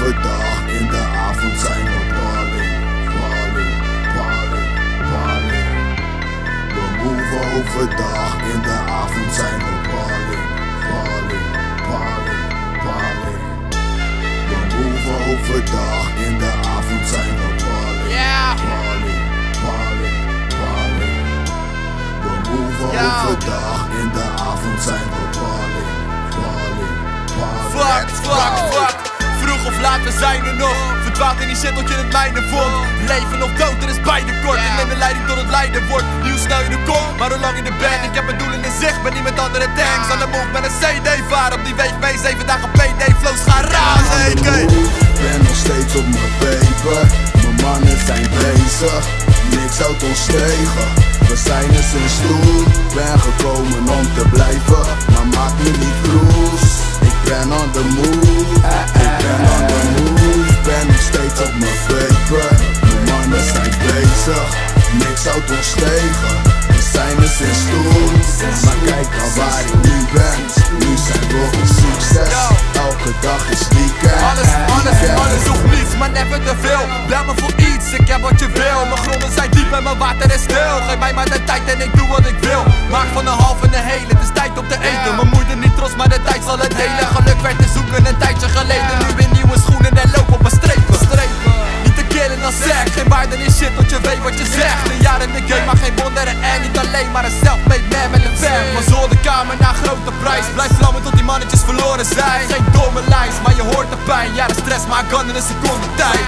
overdag, in de avond zijn we balling, balling, balling, balling. We moven overdag, in de avond zijn we balling, balling, balling, balling. We moven overdag, in de avond zijn we balling, Yeah. balling, balling, balling. We moven Ja. overdag, in de avond zijn we balling, balling, balling. Fuck, fuck, fuck. We zijn er nog. Verdwaald in die shit tot je het mijne vond. Leven of dood, er is beide kort. Ik neem de leiding tot het lijden wordt. Nieuw snel in de kop, maar hoe lang in de bed? Ik heb mijn doel in zicht, ben niet met andere tanks. Aan de move met een CD, vaar op die week mee. Zeven dagen PD, flows gaan razen. Ik ben nog steeds op mijn paper. Mijn mannen zijn bezig, niks houdt ons tegen. We zijn er sinds toen, ben gekomen om te blijven. Op mijn paper. Mijn mannen zijn bezig, niks houdt ons tegen. We zijn er sinds toen, maar kijk al waar ik nu ben. Nu zijn we een succes, elke dag is weekend. Alles, alles, alles hoeft niets, maar never te veel. Bel me voor iets, ik heb wat je wil. Mijn gronden zijn diep en mijn water is stil. Geef mij maar de tijd en ik doe wat ik wil. Maak van een half en een hele, het is tijd waarde in shit tot je weet wat je zegt. Een jaar in de game, maar geen wonderen en niet alleen maar een self-made man met een fan. Van zolderkamer naar grote prijs, blijf vlammen tot die mannetjes verloren zijn. Geen domme lijst, maar je hoort de pijn. Ja, de stress maakt kan in een seconde tijd.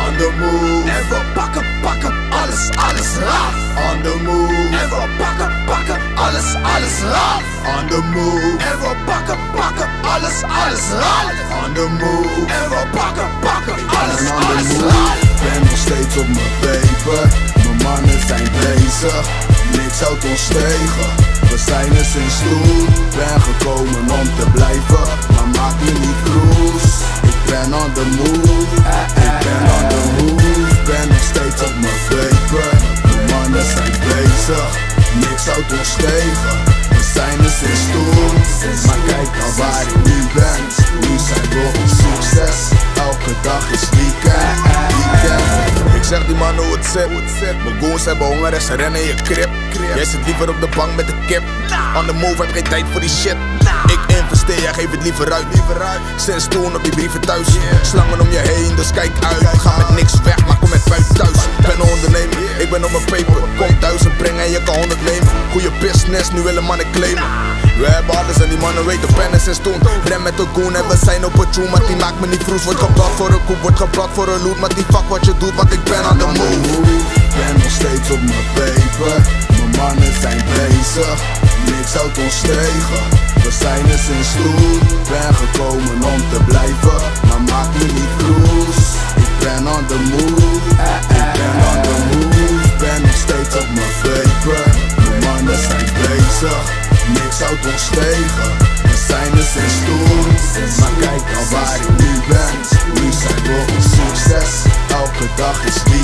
On the move. En we pakken, pakken, alles, alles af. On the move. En we pakken, pakken, alles, alles af. On the move. En we pakken, pakken, alles, alles af. On the move. En we pakken, pakken, alles, alles af. Ben nog steeds op mijn paper. Mijn mannen zijn bezig. Niks houdt ons tegen. We zijn er sinds toen. Ben gekomen om te blijven. Maar maak me niet kroes. Ik ben on the move. Ik ben on the move. Maar kijk al waar ik nu ben. Nu zijn we een succes. Elke dag is weekend. Weekend. Ik zeg die mannen hoe het zit. Mijn goons hebben honger ze rennen in je krip. Jij zit liever op de bank met de kip. On the move, heb geen tijd voor die shit. Ik investeer, jij geeft het liever uit. Sinds toen op die brieven thuis. Slangen om je heen, dus kijk uit. Ga met niks weg, maar kom met vijf thuis. Nu willen mannen claimen. We hebben alles en die mannen weten pennen sinds toen. Rem met de goon en we zijn op het tune. Maar die maakt me niet vroes. Wordt geplakt voor een koep, wordt geplakt voor een loot. Maar die fuck wat je doet, want ik ben aan de move. Ben nog steeds op mijn paper. Mijn mannen zijn bezig. Niks houdt ons tegen. We zijn er sinds toen. Ben gekomen om te blijven. Maar maak me niet kroes. Ik ben on the move. Ik ben on the move. Houdt ons. We zijn er sinds toen. Maar kijk al waar ik nu ben. Nu zijn we een succes. Elke dag is weekend.